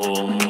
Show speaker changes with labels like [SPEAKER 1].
[SPEAKER 1] Om,